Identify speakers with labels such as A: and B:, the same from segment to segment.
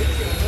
A: Thank you.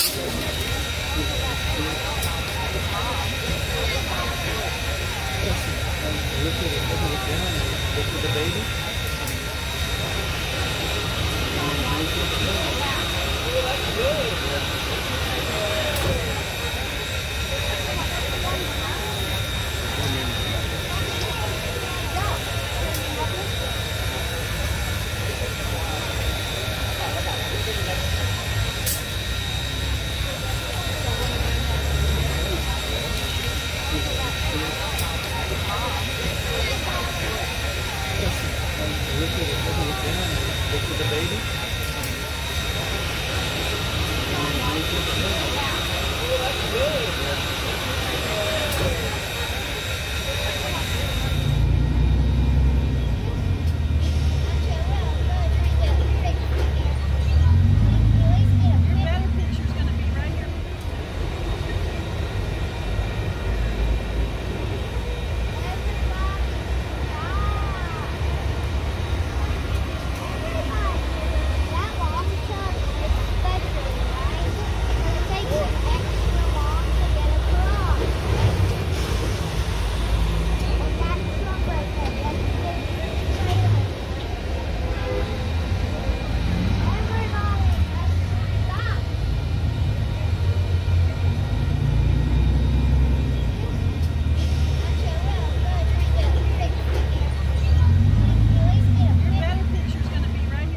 B: Look at it, look at it down, look at the baby.
C: Thank you.